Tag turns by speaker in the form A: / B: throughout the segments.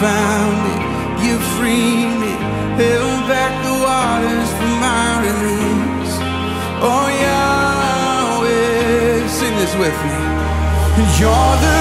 A: found it. You freed me, held back the waters from my release. Oh, Yahweh, sing this with me. You're the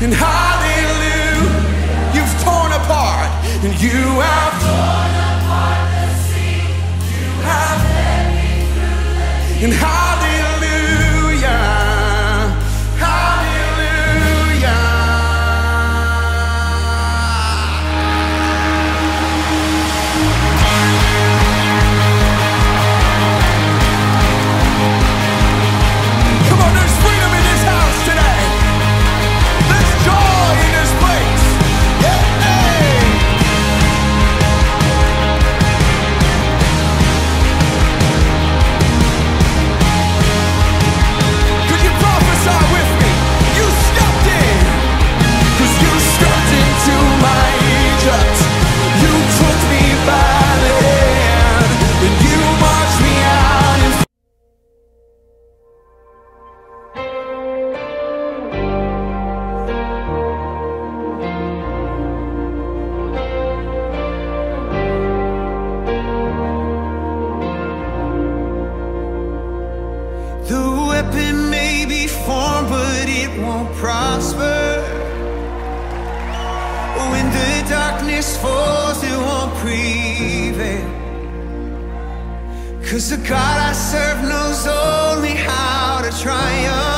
A: and hallelujah. You've torn apart and you prosper. When the
B: darkness falls, it won't prevail. Cause the God I serve knows only how to triumph.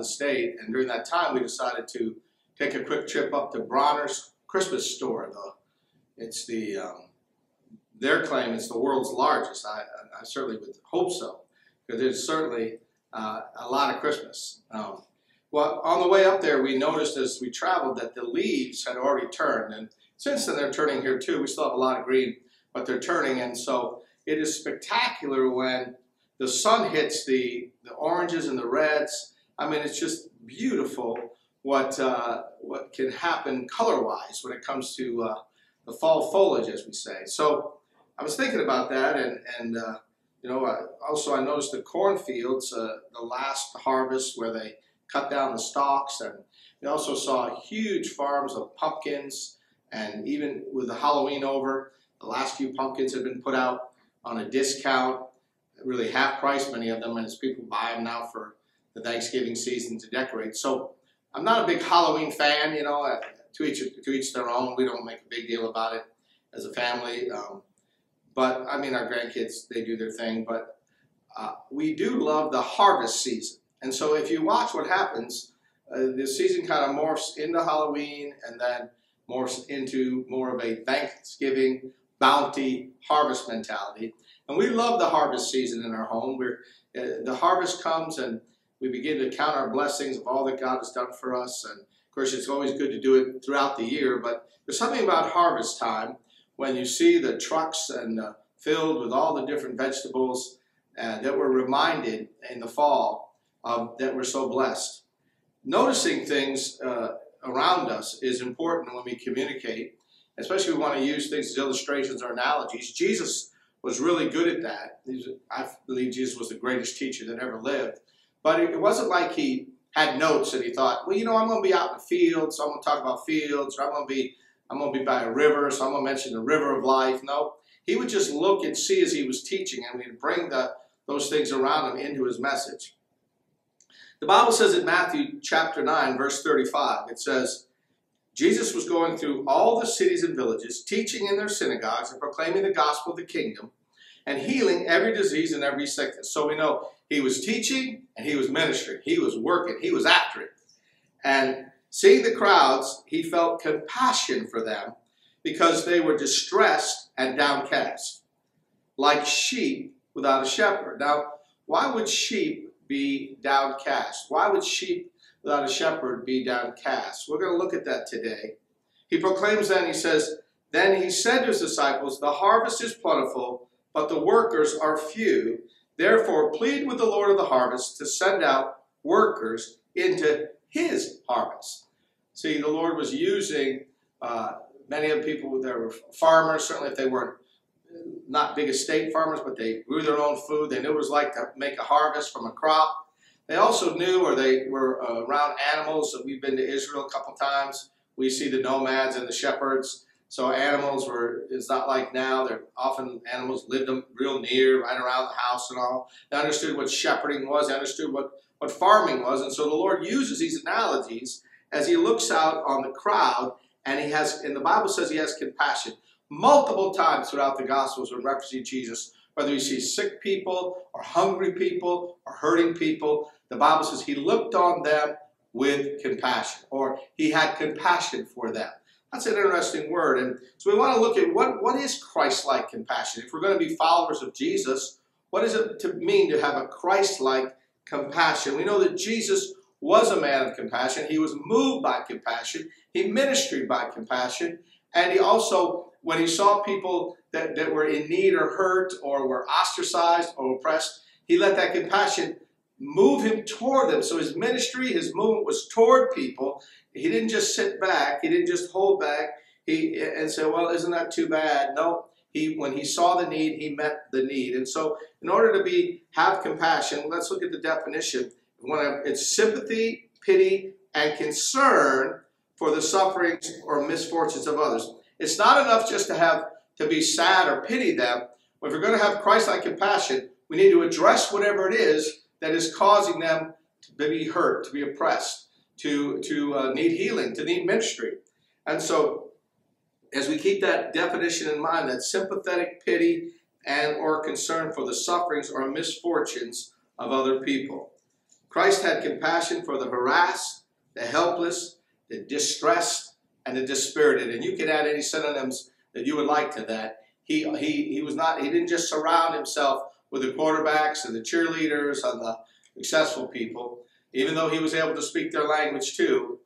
B: The
C: state, and during that time, we decided to take a quick trip up to Bronner's Christmas store. The, it's the um, their claim is the world's largest. I, I certainly would hope so, because there's certainly uh, a lot of Christmas. Um, well, on the way up there, we noticed as we traveled that the leaves had already turned, and since then they're turning here too. We still have a lot of green, but they're turning, and so it is spectacular when the sun hits the the oranges and the reds. I mean, it's just beautiful what uh, what can happen color-wise when it comes to uh, the fall foliage, as we say. So I was thinking about that, and and uh, you know, I, also I noticed the cornfields, uh, the last harvest where they cut down the stalks, and we also saw huge farms of pumpkins, and even with the Halloween over, the last few pumpkins have been put out on a discount, really half price many of them, and as people buy them now for the Thanksgiving season to decorate. So I'm not a big Halloween fan, you know, uh, to each to each their own. We don't make a big deal about it as a family. Um, but I mean, our grandkids, they do their thing. But uh, we do love the harvest season. And so if you watch what happens, uh, the season kind of morphs into Halloween and then morphs into more of a Thanksgiving bounty harvest mentality. And we love the harvest season in our home. Where uh, the harvest comes and we begin to count our blessings of all that God has done for us. And of course, it's always good to do it throughout the year. But there's something about harvest time when you see the trucks and uh, filled with all the different vegetables uh, that we're reminded in the fall of that we're so blessed. Noticing things uh, around us is important when we communicate, especially we want to use things as illustrations or analogies. Jesus was really good at that. I believe Jesus was the greatest teacher that ever lived. But it wasn't like he had notes and he thought, well, you know, I'm going to be out in the field, so I'm going to talk about fields, or I'm going to be I'm going to be by a river, so I'm going to mention the river of life. No, he would just look and see as he was teaching, and he'd bring the, those things around him into his message. The Bible says in Matthew chapter 9, verse 35, it says, Jesus was going through all the cities and villages, teaching in their synagogues and proclaiming the gospel of the kingdom, and healing every disease and every sickness. So we know he was teaching and he was ministering. He was working. He was after it. And Seeing the crowds, he felt compassion for them because they were distressed and downcast, like sheep without a shepherd. Now, why would sheep be downcast? Why would sheep without a shepherd be downcast? We're going to look at that today. He proclaims then, he says, Then he said to his disciples, The harvest is plentiful, but the workers are few. Therefore, plead with the Lord of the harvest to send out workers into his harvest. See, the Lord was using uh, many of the people that were farmers, certainly if they weren't not big estate farmers, but they grew their own food. They knew it was like to make a harvest from a crop. They also knew, or they were uh, around animals. So we've been to Israel a couple times. We see the nomads and the shepherds. So animals were, it's not like now, they're often animals lived real near, right around the house and all. They understood what shepherding was, they understood what what farming was. And so the Lord uses these analogies as he looks out on the crowd and he has, and the Bible says he has compassion. Multiple times throughout the Gospels when referencing Jesus, whether you see sick people or hungry people or hurting people, the Bible says he looked on them with compassion or he had compassion for them. That's an interesting word. And so we want to look at what, what is Christ-like compassion? If we're going to be followers of Jesus, what does it to mean to have a Christ-like compassion. We know that Jesus was a man of compassion. He was moved by compassion. He ministered by compassion. And he also, when he saw people that, that were in need or hurt or were ostracized or oppressed, he let that compassion move him toward them. So his ministry, his movement was toward people. He didn't just sit back. He didn't just hold back he, and say, well, isn't that too bad? No, he, when he saw the need, he met the need. And so in order to be have compassion, let's look at the definition. It's sympathy, pity, and concern for the sufferings or misfortunes of others. It's not enough just to have to be sad or pity them. If we're going to have Christ-like compassion, we need to address whatever it is that is causing them to be hurt, to be oppressed, to, to uh, need healing, to need ministry. And so as we keep that definition in mind, that sympathetic pity and or concern for the sufferings or misfortunes of other people. Christ had compassion for the harassed, the helpless, the distressed, and the dispirited. And you can add any synonyms that you would like to that. He, he, he was not, he didn't just surround himself with the quarterbacks and the cheerleaders and the successful people, even though he was able to speak their language too.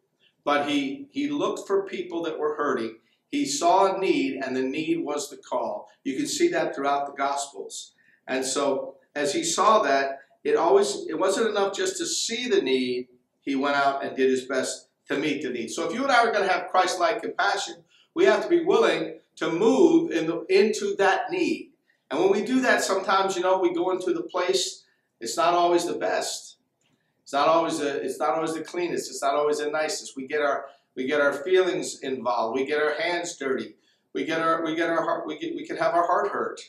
C: But he, he looked for people that were hurting. He saw a need, and the need was the call. You can see that throughout the Gospels. And so, as he saw that, it always it wasn't enough just to see the need. He went out and did his best to meet the need. So, if you and I are going to have Christ-like compassion, we have to be willing to move in the, into that need. And when we do that, sometimes you know we go into the place. It's not always the best. It's not always the. It's not always the cleanest. It's not always the nicest. We get our we get our feelings involved. We get our hands dirty. We get our we get our heart. We get we can have our heart hurt.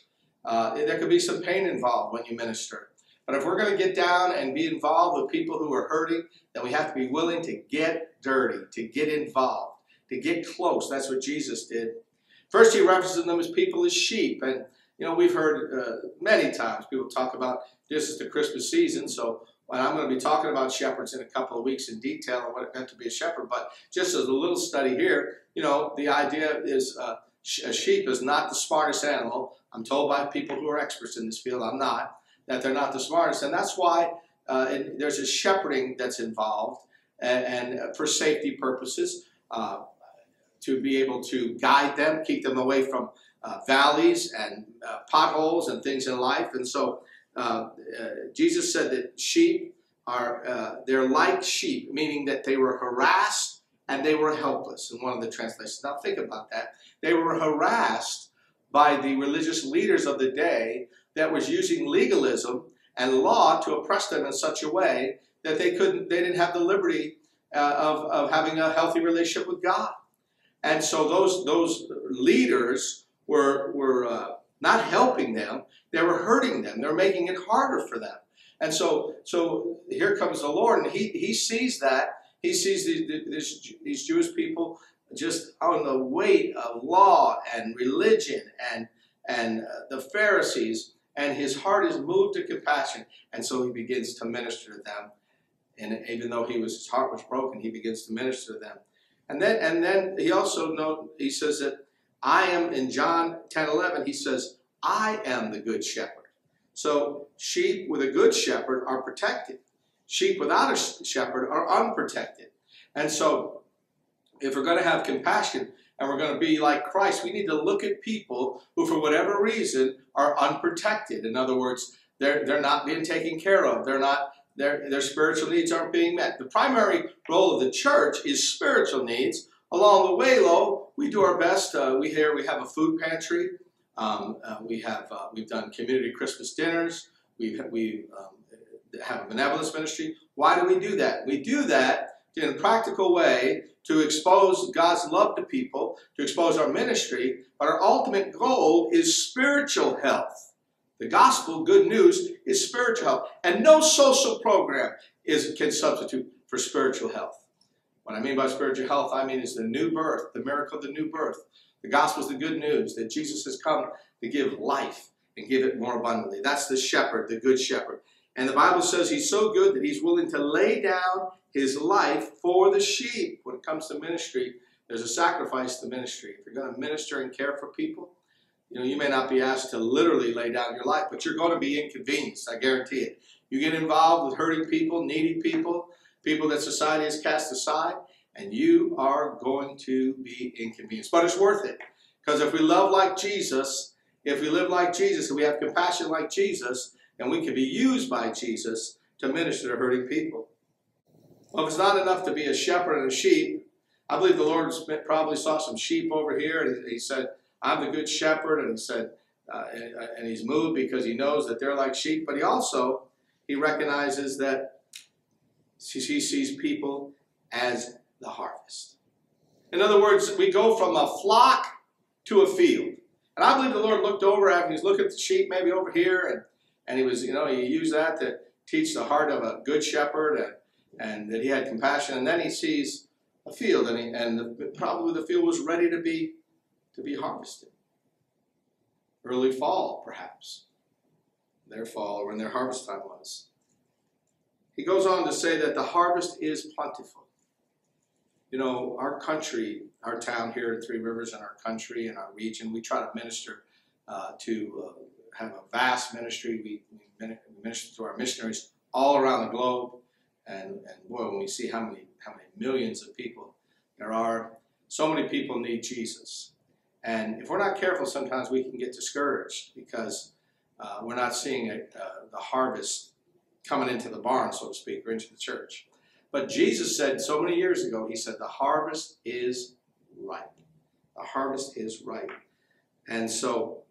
C: Uh, there could be some pain involved when you minister. But if we're going to get down and be involved with people who are hurting, then we have to be willing to get dirty, to get involved, to get close. That's what Jesus did. First, he references them as people as sheep. And, you know, we've heard uh, many times people talk about this is the Christmas season, so and I'm going to be talking about shepherds in a couple of weeks in detail and what it meant to be a shepherd. But just as a little study here, you know, the idea is uh, a sheep is not the smartest animal. I'm told by people who are experts in this field, I'm not, that they're not the smartest. And that's why uh, there's a shepherding that's involved and, and for safety purposes, uh, to be able to guide them, keep them away from uh, valleys and uh, potholes and things in life. And so uh, uh, Jesus said that sheep are, they're like sheep, meaning that they were harassed and they were helpless in one of the translations. Now think about that. They were harassed by the religious leaders of the day that was using legalism and law to oppress them in such a way that they couldn't, they didn't have the liberty uh, of, of having a healthy relationship with God. And so those, those leaders were, were uh, not helping them, they were hurting them. They're making it harder for them. And so, so here comes the Lord, and he, he sees that. He sees these, these Jewish people just on the weight of law and religion and, and uh, the Pharisees, and his heart is moved to compassion, and so he begins to minister to them. And even though he was his heart was broken, he begins to minister to them. And then and then he also note he says that I am in John 10, 11, he says, I am the good shepherd. So sheep with a good shepherd are protected. Sheep without a shepherd are unprotected. And so if we're going to have compassion and we're going to be like Christ, we need to look at people who, for whatever reason, are unprotected. In other words, they're, they're not being taken care of. They're not, their, their spiritual needs aren't being met. The primary role of the church is spiritual needs. Along the way, though, we do our best. Uh, we here we have a food pantry. Um, uh, we have uh, we've done community Christmas dinners. We we um, have a benevolence ministry. Why do we do that? We do that in a practical way to expose God's love to people, to expose our ministry, but our ultimate goal is spiritual health. The gospel, good news, is spiritual health. And no social program is, can substitute for spiritual health. What I mean by spiritual health, I mean is the new birth, the miracle of the new birth. The gospel is the good news that Jesus has come to give life and give it more abundantly. That's the shepherd, the good shepherd. And the Bible says he's so good that he's willing to lay down his life for the sheep. When it comes to ministry, there's a sacrifice to ministry. If you're going to minister and care for people, you know, you may not be asked to literally lay down your life, but you're going to be inconvenienced, I guarantee it. You get involved with hurting people, needy people, people that society has cast aside, and you are going to be inconvenienced. But it's worth it. Because if we love like Jesus, if we live like Jesus, and we have compassion like Jesus, and we can be used by Jesus to minister to hurting people. Well, if it's not enough to be a shepherd and a sheep, I believe the Lord probably saw some sheep over here, and he said, I'm the good shepherd, and he said, uh, and he's moved because he knows that they're like sheep, but he also, he recognizes that he sees people as the harvest. In other words, we go from a flock to a field. And I believe the Lord looked over him, he's looking at the sheep maybe over here, and, and he was, you know, he used that to teach the heart of a good shepherd and, and that he had compassion. And then he sees a field, and, he, and the, probably the field was ready to be, to be harvested. Early fall, perhaps. Their fall, or when their harvest time was. He goes on to say that the harvest is plentiful. You know, our country, our town here in Three Rivers, and our country and our region, we try to minister uh, to uh, have a vast ministry. We, we minister to our missionaries all around the globe, and, and boy, when we see how many how many millions of people there are, so many people need Jesus. And if we're not careful, sometimes we can get discouraged because uh, we're not seeing a, uh, the harvest coming into the barn, so to speak, or into the church. But Jesus said so many years ago, He said, the harvest is ripe. The harvest is ripe. And so,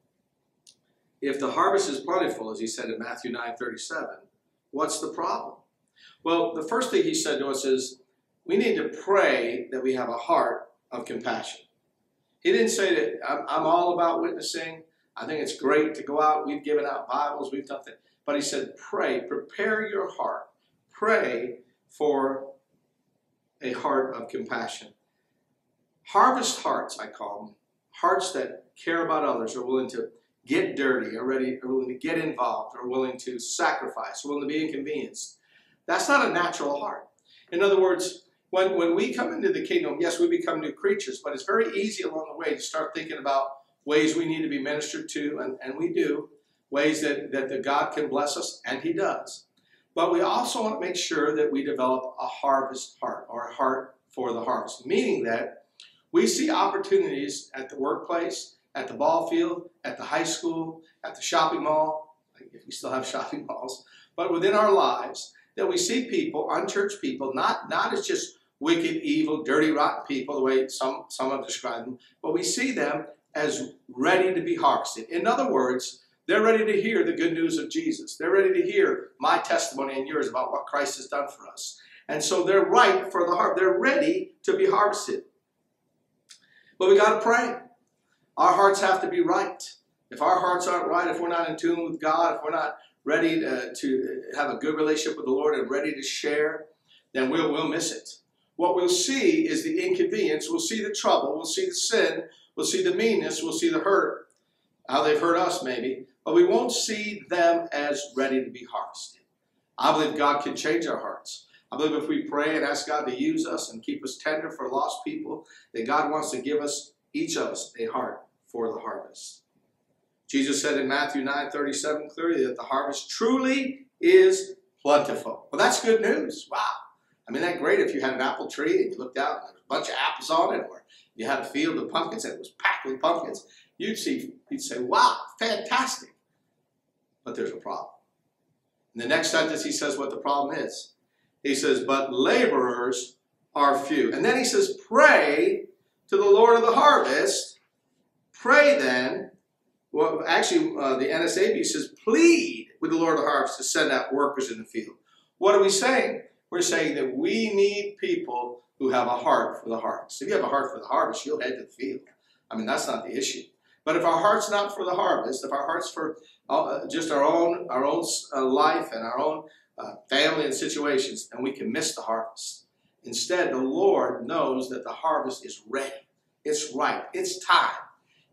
C: if the harvest is plentiful, as He said in Matthew 9 37, what's the problem? Well, the first thing He said to us is, we need to pray that we have a heart of compassion. He didn't say that I'm, I'm all about witnessing. I think it's great to go out. We've given out Bibles. We've done things. But he said, pray, prepare your heart. Pray for a heart of compassion. Harvest hearts, I call them. Hearts that care about others, are willing to get dirty, are ready, are willing to get involved, are willing to sacrifice, are willing to be inconvenienced. That's not a natural heart. In other words, when, when we come into the kingdom, yes, we become new creatures, but it's very easy along the way to start thinking about ways we need to be ministered to, and, and we do, ways that, that the God can bless us, and He does. But we also want to make sure that we develop a harvest heart, or a heart for the harvest, meaning that we see opportunities at the workplace, at the ball field, at the high school, at the shopping mall, if we still have shopping malls, but within our lives, that we see people, unchurched people, not, not as just wicked, evil, dirty, rotten people, the way some, some have described them, but we see them as ready to be harvested. In other words, they're ready to hear the good news of Jesus. They're ready to hear my testimony and yours about what Christ has done for us. And so they're ripe for the harvest. They're ready to be harvested. But we got to pray. Our hearts have to be right. If our hearts aren't right, if we're not in tune with God, if we're not ready to, to have a good relationship with the Lord and ready to share, then we'll, we'll miss it. What we'll see is the inconvenience, we'll see the trouble, we'll see the sin, we'll see the meanness, we'll see the hurt, how they've hurt us maybe, but we won't see them as ready to be harvested. I believe God can change our hearts. I believe if we pray and ask God to use us and keep us tender for lost people, that God wants to give us, each of us, a heart for the harvest. Jesus said in Matthew 9 37 clearly that the harvest truly is plentiful. Well, that's good news. Wow. I mean, that great if you had an apple tree and you looked out and there was a bunch of apples on it, or you had a field of pumpkins and it was packed with pumpkins. You'd see, you'd say, wow, fantastic. But there's a problem. In the next sentence, he says what the problem is. He says, but laborers are few. And then he says, pray to the Lord of the harvest. Pray then well, actually, uh, the NSAB says, plead with the Lord of the harvest to send out workers in the field. What are we saying? We're saying that we need people who have a heart for the harvest. If you have a heart for the harvest, you'll head to the field. I mean, that's not the issue. But if our heart's not for the harvest, if our heart's for uh, just our own our own uh, life and our own uh, family and situations, and we can miss the harvest. Instead, the Lord knows that the harvest is ready. It's ripe. It's time.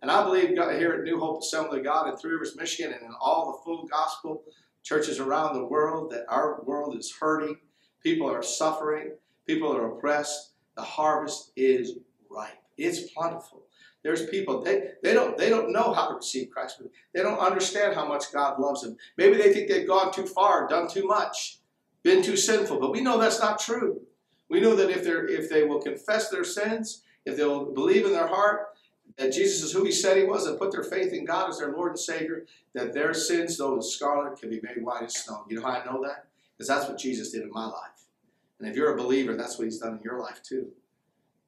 C: And I believe God, here at New Hope Assembly of God in Three Rivers, Michigan, and in all the full gospel churches around the world, that our world is hurting. People are suffering. People are oppressed. The harvest is ripe. It's plentiful. There's people they, they don't they don't know how to receive Christ. They don't understand how much God loves them. Maybe they think they've gone too far, done too much, been too sinful. But we know that's not true. We know that if they if they will confess their sins, if they'll believe in their heart that Jesus is who he said he was and put their faith in God as their Lord and Savior, that their sins, though as scarlet, can be made white as snow. You know how I know that? Because that's what Jesus did in my life. And if you're a believer, that's what he's done in your life too.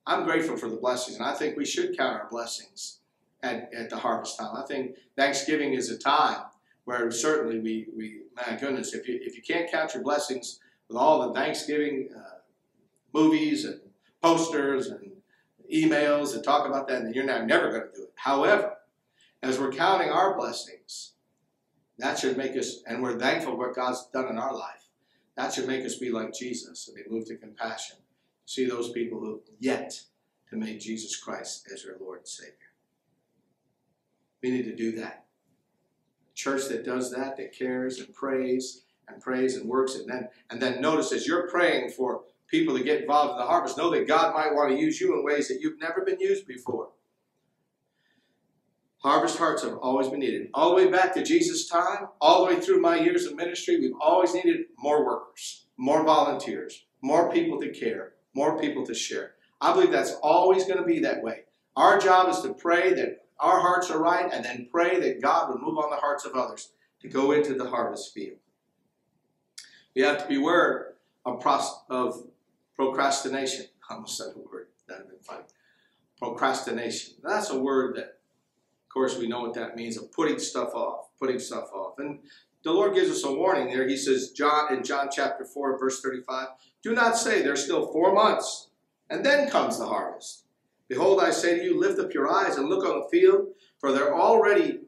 C: I'm grateful for the blessings, and I think we should count our blessings at, at the harvest time. I think Thanksgiving is a time where certainly we, we my goodness, if you, if you can't count your blessings with all the Thanksgiving uh, movies and posters and emails and talk about that, then you're not, never going to do it. However, as we're counting our blessings, that should make us, and we're thankful for what God's done in our life, that should make us be like Jesus and be moved to compassion. See those people who have yet to make Jesus Christ as their Lord and Savior. We need to do that. A church that does that, that cares and prays and prays and works and then and then notice as you're praying for people to get involved in the harvest, know that God might want to use you in ways that you've never been used before. Harvest hearts have always been needed. All the way back to Jesus' time, all the way through my years of ministry, we've always needed more workers, more volunteers, more people to care, more people to share. I believe that's always going to be that way. Our job is to pray that our hearts are right and then pray that God would move on the hearts of others to go into the harvest field. We have to beware of, of procrastination. I almost said a word. That would have been funny. Procrastination. That's a word that, of course, we know what that means of putting stuff off, putting stuff off. And the Lord gives us a warning there. He says, John in John chapter 4, verse 35, do not say there's still four months, and then comes the harvest. Behold, I say to you, lift up your eyes and look on the field, for they're already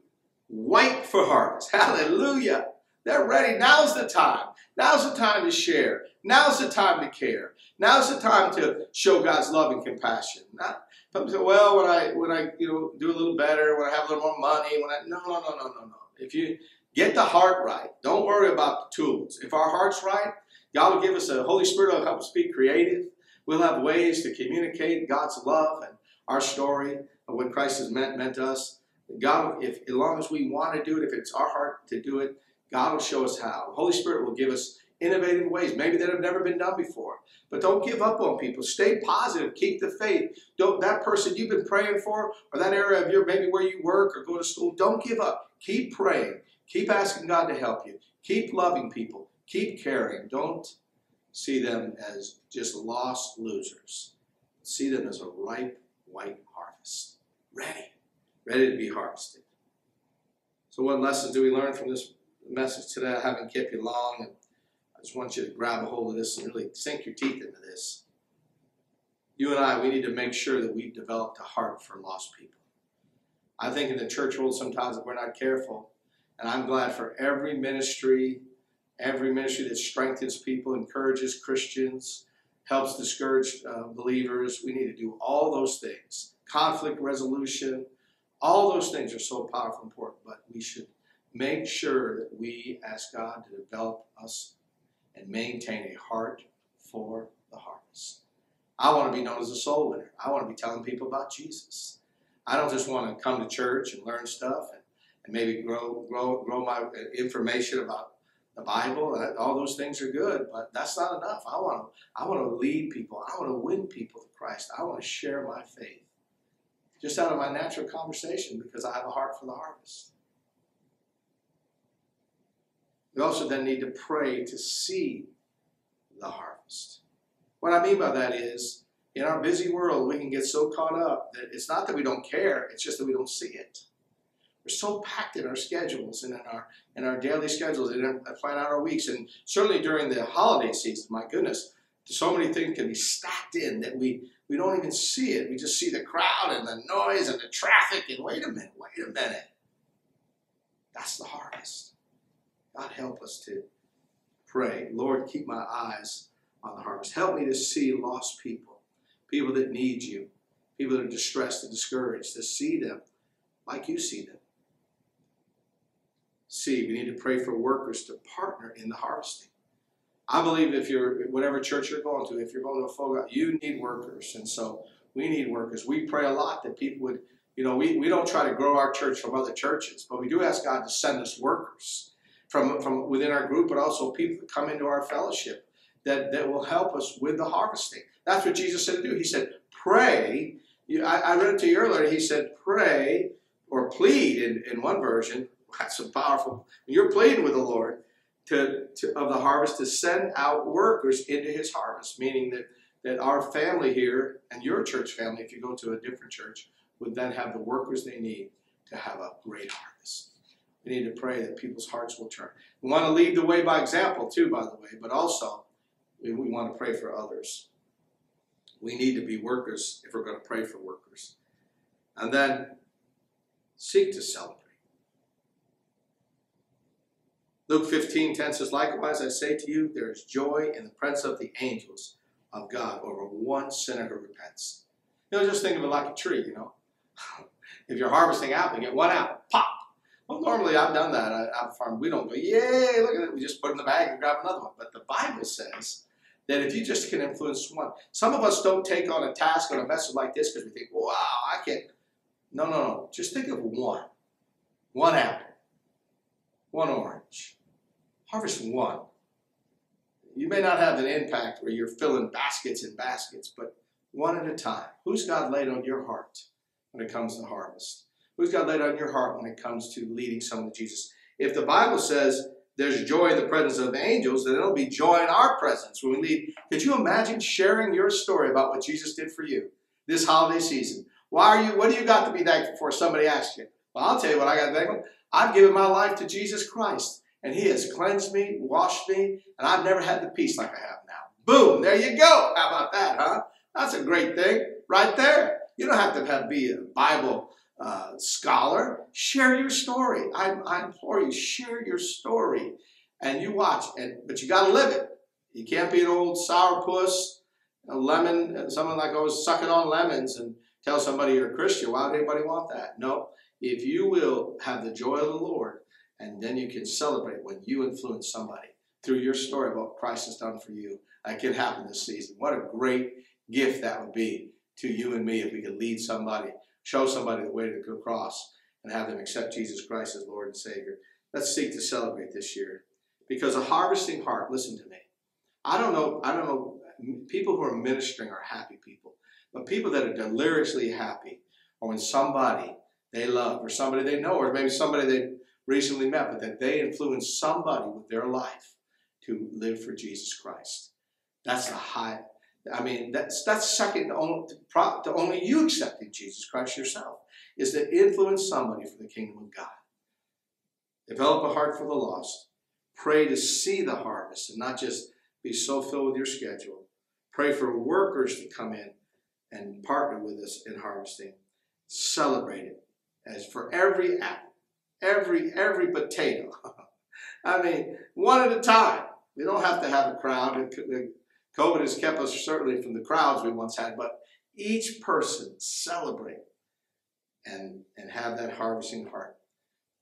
C: white for harvest. Hallelujah. They're ready. Now's the time. Now's the time to share. Now's the time to care. Now's the time to show God's love and compassion. Not say, well, when I when I you know do a little better, when I have a little more money, when I no no no no no no. If you get the heart right, don't worry about the tools. If our heart's right, God will give us a Holy Spirit will help us be creative. We'll have ways to communicate God's love and our story of what Christ has meant meant to us. God, if as long as we want to do it, if it's our heart to do it, God will show us how. Holy Spirit will give us innovative ways, maybe that have never been done before. But don't give up on people. Stay positive. Keep the faith. Don't that person you've been praying for, or that area of your maybe where you work or go to school. Don't give up. Keep praying. Keep asking God to help you. Keep loving people. Keep caring. Don't see them as just lost losers. See them as a ripe white harvest, ready, ready to be harvested. So, what lessons do we learn from this message today? I haven't kept you long, and I just want you to grab a hold of this and really sink your teeth into this. You and I, we need to make sure that we've developed a heart for lost people. I think in the church world sometimes if we're not careful, and I'm glad for every ministry, every ministry that strengthens people, encourages Christians, helps discourage uh, believers. We need to do all those things. Conflict resolution, all those things are so powerful and important, but we should make sure that we ask God to develop us and maintain a heart for the harvest. I want to be known as a soul winner. I want to be telling people about Jesus. I don't just want to come to church and learn stuff and, and maybe grow, grow, grow my uh, information about the Bible. All those things are good, but that's not enough. I want to, I want to lead people. I want to win people to Christ. I want to share my faith just out of my natural conversation because I have a heart for the harvest. We also then need to pray to see the harvest. What I mean by that is, in our busy world, we can get so caught up that it's not that we don't care, it's just that we don't see it. We're so packed in our schedules and in our in our daily schedules and in, plan out our weeks. And certainly during the holiday season, my goodness, so many things can be stacked in that we we don't even see it. We just see the crowd and the noise and the traffic. And wait a minute, wait a minute. That's the harvest. God help us to pray. Lord, keep my eyes on the harvest. Help me to see lost people, people that need you, people that are distressed and discouraged, to see them like you see them. See, we need to pray for workers to partner in the harvesting. I believe if you're, whatever church you're going to, if you're going to a folk, you need workers. And so we need workers. We pray a lot that people would, you know, we, we don't try to grow our church from other churches, but we do ask God to send us workers from, from within our group, but also people that come into our fellowship that, that will help us with the harvesting. That's what Jesus said to do. He said, pray. I, I read it to you earlier. He said, pray or plead in, in one version. That's so powerful. You're pleading with the Lord to, to, of the harvest to send out workers into his harvest, meaning that, that our family here and your church family, if you go to a different church, would then have the workers they need to have a great harvest. We need to pray that people's hearts will turn. We want to lead the way by example, too, by the way, but also we, we want to pray for others. We need to be workers if we're going to pray for workers. And then seek to celebrate. Luke 15, 10 says, Likewise I say to you, there is joy in the presence of the angels of God over one sinner who repents. You know, just think of it like a tree, you know. if you're harvesting apple, you get one apple, pop. Well, normally I've done that at Apple Farm. We don't go, yay, look at it. We just put it in the bag and grab another one. But the Bible says that if you just can influence one, some of us don't take on a task or a message like this because we think, wow, I can't. No, no, no. Just think of one. One apple. One orange. Harvest one. You may not have an impact where you're filling baskets and baskets, but one at a time. Who's God laid on your heart when it comes to harvest? Who's God laid on your heart when it comes to leading someone to Jesus? If the Bible says there's joy in the presence of angels, then it'll be joy in our presence when we lead. Could you imagine sharing your story about what Jesus did for you this holiday season? Why are you, what do you got to be thankful for? Somebody asks you. Well, I'll tell you what I got to thank for. I've given my life to Jesus Christ, and He has cleansed me, washed me, and I've never had the peace like I have now. Boom, there you go. How about that, huh? That's a great thing right there. You don't have to have, be a Bible uh, scholar. Share your story. I, I implore you, share your story. And you watch, and but you got to live it. You can't be an old sourpuss, a lemon, someone that goes sucking on lemons and tell somebody you're a Christian. Why would anybody want that? No. If you will have the joy of the Lord, and then you can celebrate when you influence somebody through your story about what Christ has done for you. That can happen this season. What a great gift that would be to you and me if we could lead somebody show somebody the way to the cross and have them accept Jesus Christ as Lord and Savior. Let's seek to celebrate this year. Because a harvesting heart, listen to me. I don't know, I don't know, people who are ministering are happy people. But people that are deliriously happy or when somebody they love or somebody they know or maybe somebody they recently met, but that they influence somebody with their life to live for Jesus Christ. That's the high, I mean, that's that's second only to, only you accepting Jesus Christ yourself is to influence somebody for the kingdom of God. Develop a heart for the lost. Pray to see the harvest and not just be so filled with your schedule. Pray for workers to come in and partner with us in harvesting. Celebrate it as for every apple, every every potato. I mean, one at a time. We don't have to have a crowd. COVID has kept us certainly from the crowds we once had, but each person celebrate and, and have that harvesting heart.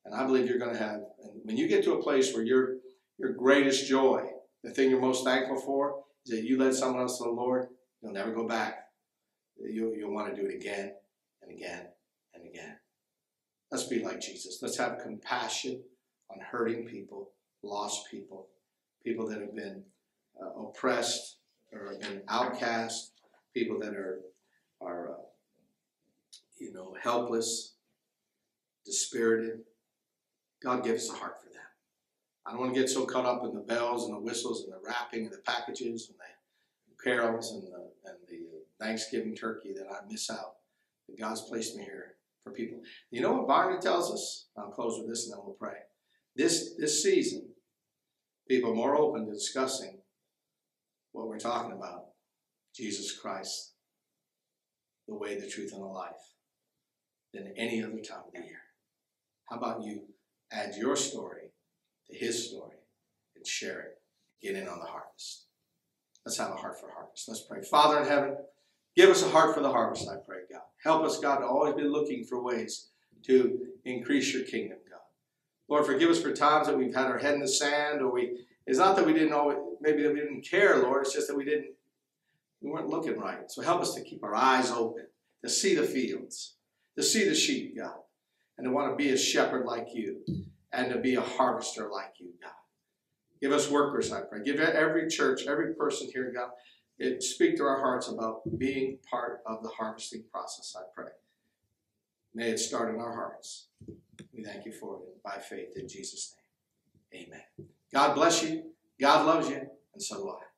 C: And I believe you're going to have, and when you get to a place where your, your greatest joy, the thing you're most thankful for, is that you led someone else to the Lord, you'll never go back. You'll, you'll want to do it again and again and again. Let's be like Jesus. Let's have compassion on hurting people, lost people, people that have been uh, oppressed, or have been outcast, people that are are uh, you know helpless, dispirited. God gives us a heart for them. I don't want to get so caught up in the bells and the whistles and the wrapping and the packages and the carols and the, and the Thanksgiving turkey that I miss out. That God's placed me here for people. You know what Barna tells us? I'll close with this and then we'll pray. This this season, people are more open to discussing what we're talking about Jesus Christ, the way, the truth, and the life than any other time of the year. How about you add your story to his story and share it? Get in on the harvest. Let's have a heart for harvest. Let's pray. Father in heaven, give us a heart for the harvest, I pray, God. Help us, God, to always be looking for ways to increase your kingdom, God. Lord, forgive us for times that we've had our head in the sand or we it's not that we didn't know, maybe that we didn't care, Lord. It's just that we didn't, we weren't looking right. So help us to keep our eyes open, to see the fields, to see the sheep, God, and to want to be a shepherd like you, and to be a harvester like you, God. Give us workers, I pray. Give every church, every person here, God, it, speak to our hearts about being part of the harvesting process, I pray. May it start in our hearts. We thank you for it by faith in Jesus' name. Amen. God bless you. God loves you, and so do I.